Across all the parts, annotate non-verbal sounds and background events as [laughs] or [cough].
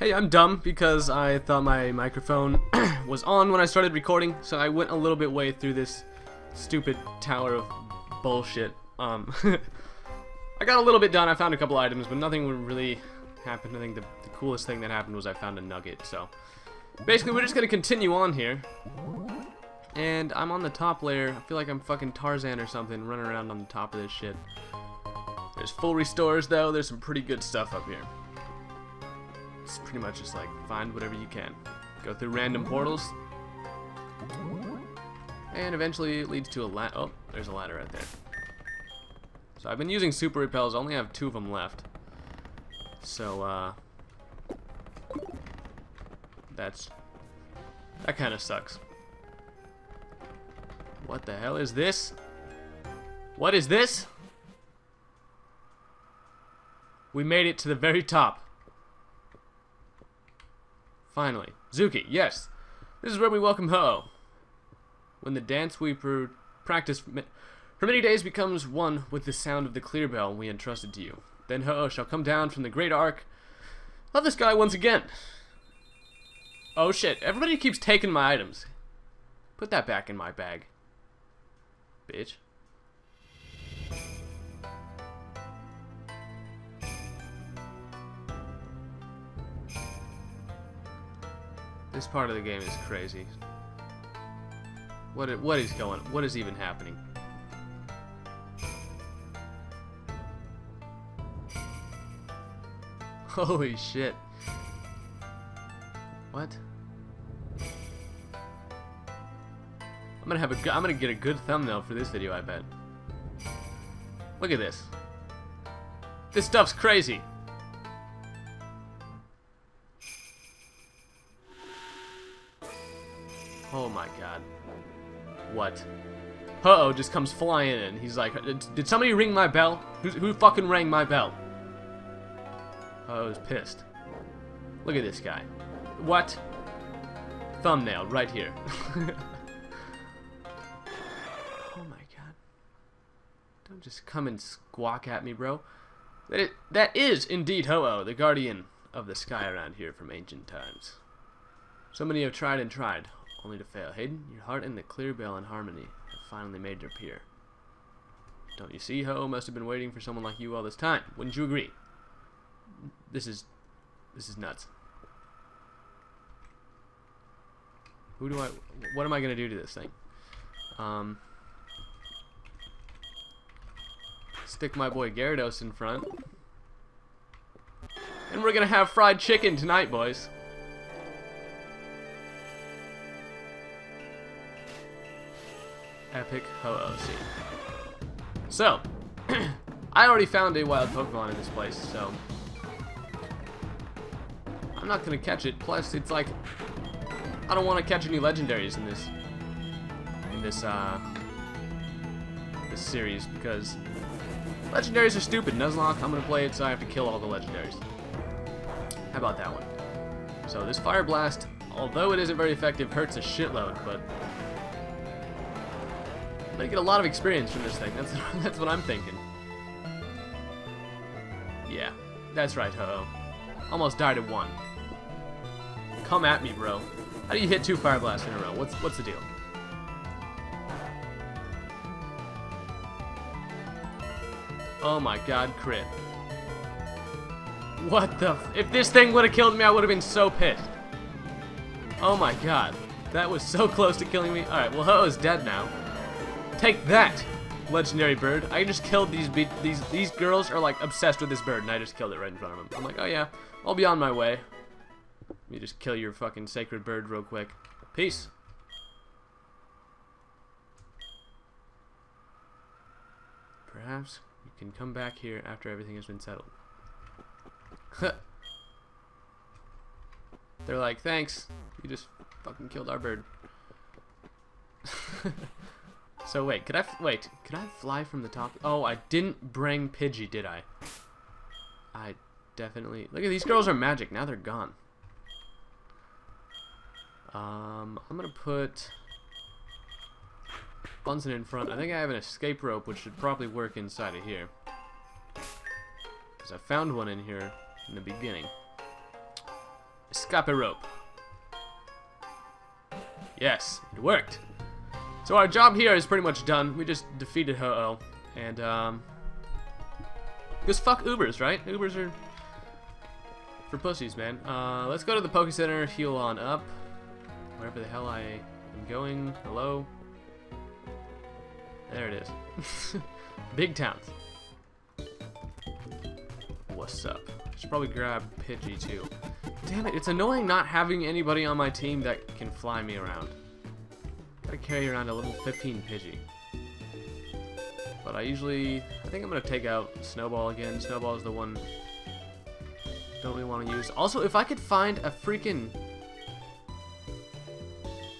Hey, I'm dumb because I thought my microphone [clears throat] was on when I started recording, so I went a little bit way through this stupid tower of bullshit. Um, [laughs] I got a little bit done. I found a couple items, but nothing really happened. I think the, the coolest thing that happened was I found a nugget. So basically, we're just gonna continue on here. And I'm on the top layer. I feel like I'm fucking Tarzan or something, running around on the top of this shit. There's full restores though. There's some pretty good stuff up here. It's pretty much just like find whatever you can. Go through random portals. And eventually it leads to a ladder. Oh, there's a ladder right there. So I've been using super repels. I only have two of them left. So, uh... That's... That kind of sucks. What the hell is this? What is this? We made it to the very top. Finally. Zuki, yes. This is where we welcome Ho-Oh. When the dance we pr practice for many days becomes one with the sound of the clear bell we entrusted to you. Then Ho-Oh shall come down from the great arc. Love this guy once again. Oh shit, everybody keeps taking my items. Put that back in my bag. Bitch. This part of the game is crazy. What what is going? What is even happening? [laughs] Holy shit! What? I'm gonna have a. I'm gonna get a good thumbnail for this video. I bet. Look at this. This stuff's crazy. Oh my god. What? Ho-Oh just comes flying in. He's like, uh, did somebody ring my bell? Who, who fucking rang my bell? Oh, is pissed. Look at this guy. What? Thumbnail, right here. [laughs] oh my god. Don't just come and squawk at me, bro. That—that is indeed Ho-Oh, the guardian of the sky around here from ancient times. So many have tried and tried, only to fail. Hayden, your heart and the clear bell and harmony have finally made their appear. Don't you see, Ho-Oh must have been waiting for someone like you all this time. Wouldn't you agree? This is... This is nuts. Who do I... What am I going to do to this thing? Um... Stick my boy Gyarados in front. And we're going to have fried chicken tonight, boys. Epic scene. So, [clears throat] I already found a wild Pokemon in this place, so I'm not gonna catch it. Plus, it's like I don't want to catch any legendaries in this in this uh this series because legendaries are stupid. Nuzlocke, I'm gonna play it, so I have to kill all the legendaries. How about that one? So this Fire Blast, although it isn't very effective, hurts a shitload, but I get a lot of experience from this thing. That's [laughs] that's what I'm thinking. Yeah, that's right, ho. Almost died at one. Come at me, bro. How do you hit two fire blasts in a row? What's what's the deal? Oh my god, crit. What the If this thing would have killed me, I would have been so pissed. Oh my god. That was so [laughs] close to killing me. Alright, well, Ho-Oh is dead now. Take that, legendary bird. I just killed these these these girls are like obsessed with this bird, and I just killed it right in front of them. I'm like, oh yeah, I'll be on my way. Let me just kill your fucking sacred bird real quick. Peace. Perhaps you can come back here after everything has been settled. They're like, thanks. You just fucking killed our bird. [laughs] So wait, could I wait? Could I fly from the top? Oh, I didn't bring Pidgey, did I? I definitely. Look at these girls are magic. Now they're gone. Um, I'm gonna put Bunsen in front. I think I have an escape rope, which should probably work inside of here. Because I found one in here in the beginning. escape rope. Yes, it worked. So our job here is pretty much done. We just defeated Ho-Oh. And, um... Because fuck Ubers, right? Ubers are for pussies, man. Uh, let's go to the Poke Center, heal on up. Wherever the hell I am going. Hello? There it is. [laughs] Big towns. What's up? Should probably grab Pidgey too. Damn it, it's annoying not having anybody on my team that can fly me around. Gotta carry around a level 15 Pidgey. But I usually, I think I'm gonna take out Snowball again. Snowball is the one don't really want to use. Also, if I could find a freaking,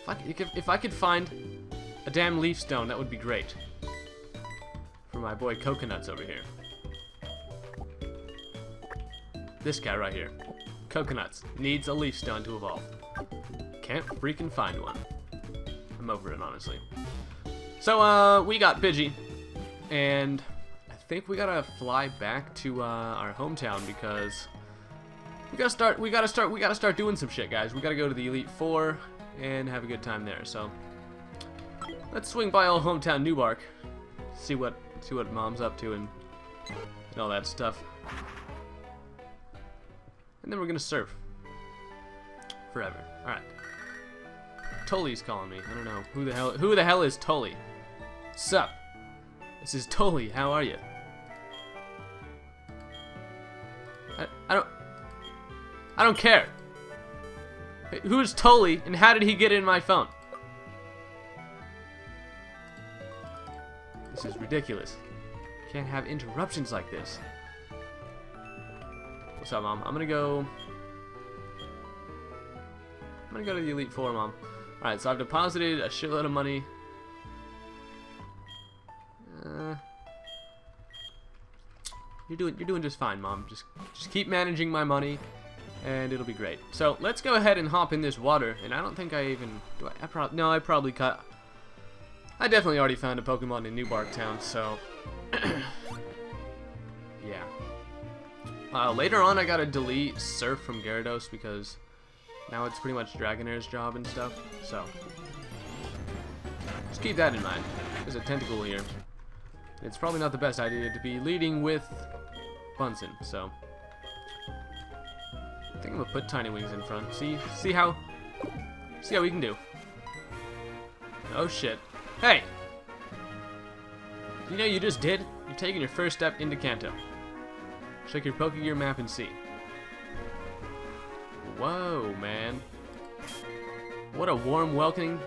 if I, if I could find a damn leaf stone, that would be great. For my boy Coconuts over here. This guy right here. Coconuts. Needs a leaf stone to evolve. Can't freaking find one. I'm over it, honestly. So, uh, we got Pidgey. And I think we gotta fly back to, uh, our hometown because we gotta start, we gotta start, we gotta start doing some shit, guys. We gotta go to the Elite Four and have a good time there, so. Let's swing by old hometown Newbark. See what, see what mom's up to and, and all that stuff. And then we're gonna surf. Forever. Alright. Tully's calling me. I don't know. Who the hell who the hell is Tully? Sup? This is Tully, how are you? I, I don't I don't care. Who is Tully and how did he get in my phone? This is ridiculous. Can't have interruptions like this. What's up, Mom? I'm gonna go... I'm gonna go to the Elite Four, Mom. Alright, so I've deposited a shitload of money. Uh, you're doing you're doing just fine, Mom. Just just keep managing my money, and it'll be great. So let's go ahead and hop in this water. And I don't think I even do. I, I probably no, I probably cut. I definitely already found a Pokemon in New Bark Town, so [clears throat] yeah. Uh, later on, I gotta delete Surf from Gyarados because now it's pretty much Dragonair's job and stuff. So just keep that in mind. There's a Tentacool here. It's probably not the best idea to be leading with Bunsen. So I think I'm gonna put Tiny Wings in front. See, see how, see how we can do. Oh shit! Hey, you know you just did? You're taking your first step into Kanto. Check your Pokegear map and see. Whoa, man. What a warm welcoming.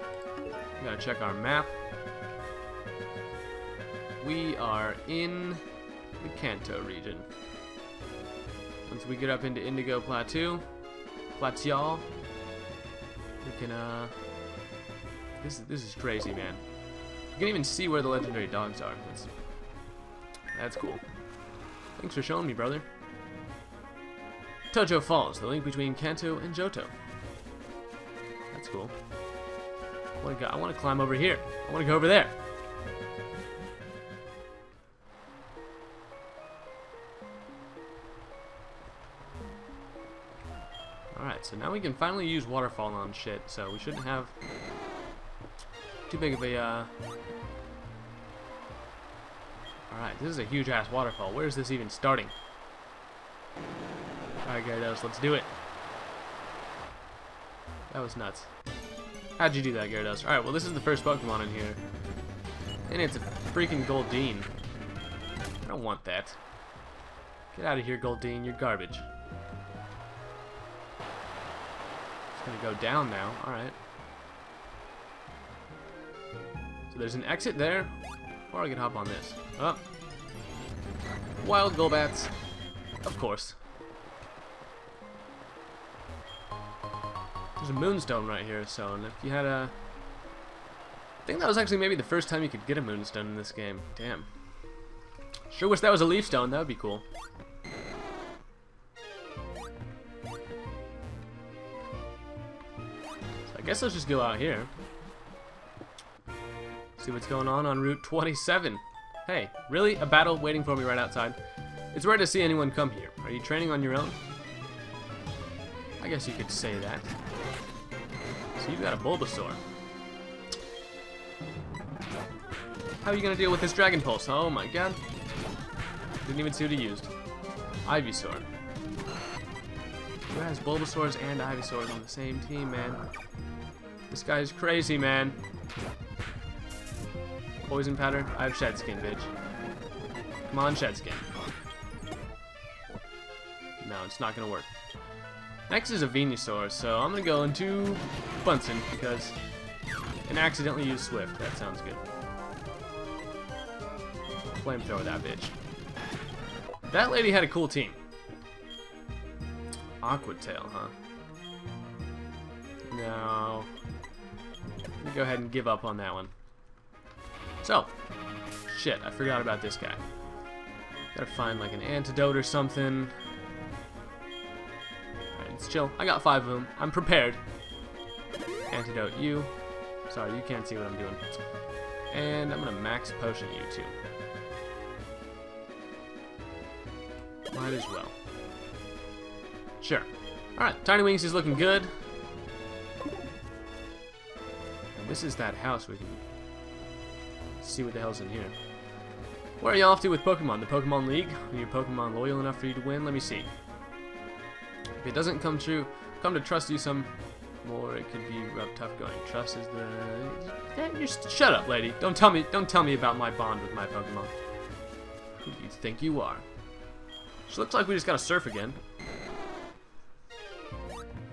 We gotta check our map. We are in the Kanto region. Once we get up into Indigo Plateau, Plateau, we can, uh... This, this is crazy, man. You can even see where the legendary dogs are. That's, that's cool. Thanks for showing me, brother. Tojo Falls, the link between Kanto and Johto. That's cool. I want to go. I want to climb over here. I want to go over there. Alright, so now we can finally use waterfall on shit, so we shouldn't have too big of a, uh... Alright, this is a huge-ass waterfall. Where is this even starting? Alright, Gyarados, let's do it. That was nuts. How'd you do that, Gyarados? Alright, well, this is the first Pokemon in here. And it's a freaking Goldeen. I don't want that. Get out of here, Goldeen. You're garbage. It's gonna go down now. Alright. So there's an exit there. Or I can hop on this. Oh. Wild Golbats. Of course. There's a moonstone right here, so and if you had a... I think that was actually maybe the first time you could get a moonstone in this game. Damn. Sure wish that was a leaf stone, that would be cool. So I guess let's just go out here. See what's going on on Route 27. Hey, really? A battle waiting for me right outside? It's rare to see anyone come here. Are you training on your own? I guess you could say that. So you've got a Bulbasaur. How are you gonna deal with this Dragon Pulse? Oh my god. Didn't even see what he used. Ivysaur. Who has Bulbasaurs and Ivysaurs on the same team, man? This guy's crazy, man. Poison powder? I have Shed Skin, bitch. Come on, Shed Skin. No, it's not gonna work. Next is a Venusaur, so I'm gonna go into Bunsen because and accidentally use Swift. That sounds good. Flamethrower that bitch. That lady had a cool team. Aqua Tail, huh? No. Let me go ahead and give up on that one. So, shit, I forgot about this guy. Gotta find like an antidote or something. It's chill. I got five of them. I'm prepared. Antidote you. Sorry, you can't see what I'm doing. And I'm gonna max potion you too. Might as well. Sure. Alright, Tiny Wings is looking good. And this is that house we can see what the hell's in here. Where are you off to with Pokemon? The Pokemon League? Are your Pokemon loyal enough for you to win? Let me see. If it doesn't come true, come to trust you some more, it could be rough, tough going. Trust is the... Just shut up, lady. Don't tell me, don't tell me about my bond with my Pokemon. Who do you think you are? So looks like we just gotta surf again.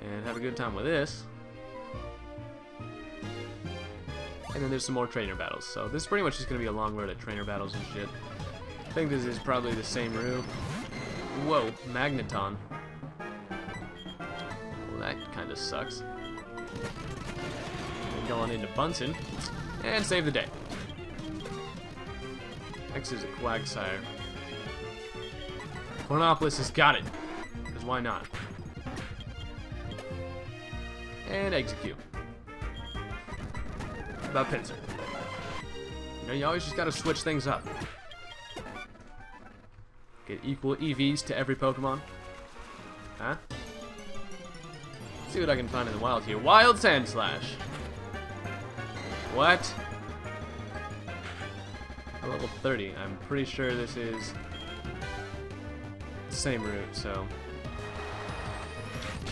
And have a good time with this. And then there's some more trainer battles. So this is pretty much just gonna be a long road at trainer battles and shit. I think this is probably the same route. Whoa, Magneton. Of sucks. And go on into Bunsen and save the day. Next is a Quagsire. Cornopolis has got it. Because why not? And execute. About Pinsir. You know, you always just gotta switch things up. Get equal EVs to every Pokemon. See what I can find in the wild here. Wild Sandslash. What? Level 30. I'm pretty sure this is the same route, so...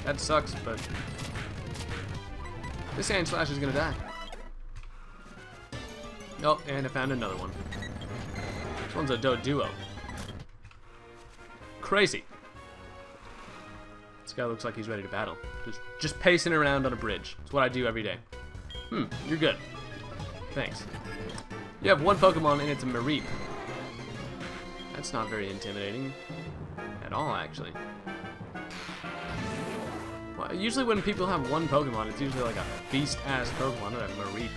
That sucks, but... This Sandslash is gonna die. Oh, and I found another one. This one's a Doduo. Crazy. This guy looks like he's ready to battle. Just, just pacing around on a bridge. It's what I do every day. Hmm, you're good. Thanks. You have one Pokemon and it's a Mareep. That's not very intimidating. At all, actually. Well, usually when people have one Pokemon, it's usually like a beast-ass Pokemon, not a Mareep.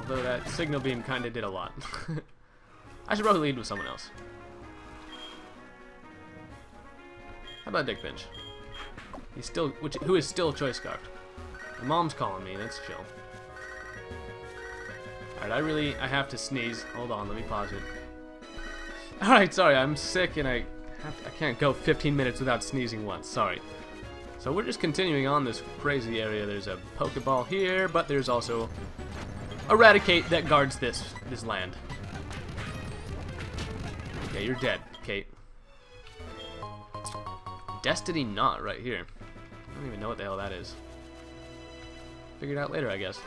Although that Signal Beam kinda did a lot. [laughs] I should probably lead with someone else. How about Dick Finch? He's still, which, who is still Choice Scarfed. My mom's calling me, that's chill. Alright, I really, I have to sneeze. Hold on, let me pause it. Alright, sorry, I'm sick and I have, I can't go 15 minutes without sneezing once, sorry. So we're just continuing on this crazy area. There's a Pokeball here, but there's also a Raticate that guards this, this land. Okay, you're dead, Kate. Destiny Knot right here. I don't even know what the hell that is. Figure it out later, I guess.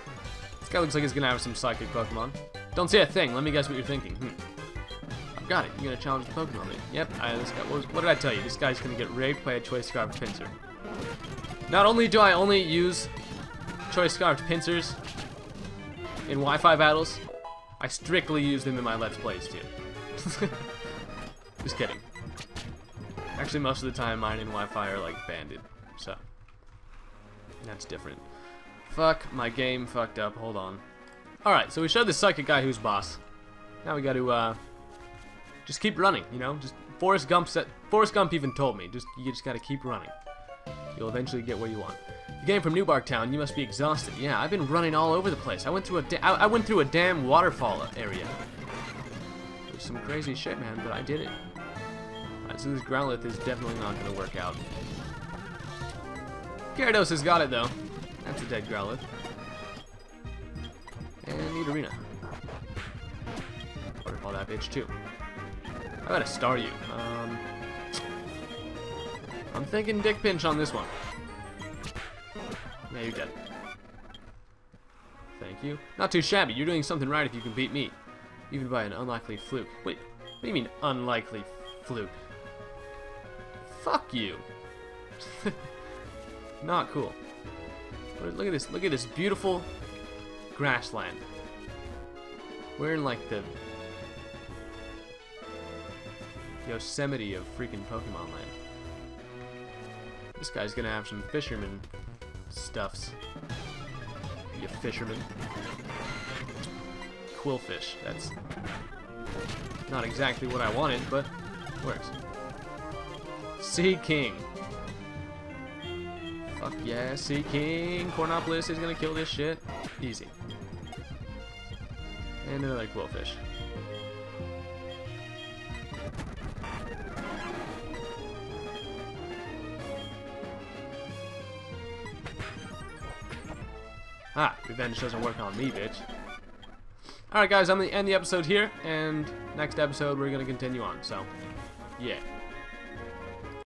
This guy looks like he's gonna have some psychic Pokemon. Don't say a thing. Let me guess what you're thinking. Hmm. I've got it. You're gonna challenge the Pokemon League. Yep. I, this guy, what, was, what, did I tell you? This guy's gonna get raped by a Choice Scarfed Pinsir. Not only do I only use Choice Scarfed Pinsirs in Wi-Fi battles, I strictly use them in my Let's Plays too. [laughs] Just kidding. Actually, most of the time, mine and Wi-Fi are like banded, so that's different. Fuck, my game fucked up. Hold on. Alright, so we showed the psychic guy who's boss. Now we gotta, uh, just keep running, you know? Just, Forrest Gump said, Forrest Gump even told me, just, you just gotta keep running. You'll eventually get where you want. You came from New Bark Town, you must be exhausted. Yeah, I've been running all over the place. I went through a, I, I went through a damn waterfall area. It was some crazy shit, man, but I did it. So this Growlithe is definitely not gonna work out. Gyarados has got it though. That's a dead Growlithe. And Nidorina. Waterfall that bitch too. I gotta star you. Um, I'm thinking Dick Pinch on this one. Yeah, you're dead. Thank you. Not too shabby. You're doing something right if you can beat me. Even by an unlikely fluke. Wait, what do you mean unlikely fluke? Fuck you. [laughs] Not cool. Look at this. Look at this beautiful grassland. We're in like the Yosemite of freaking Pokemon land. This guy's gonna have some fisherman stuffs. You fisherman. Qwilfish. That's not exactly what I wanted, but works. Seaking. Fuck yeah, Sea King. Cornopolis is gonna kill this shit. Easy. And another Qwilfish. Ah, revenge doesn't work on me, bitch. Alright guys, I'm going to end the episode here, and next episode we're going to continue on, so, yeah.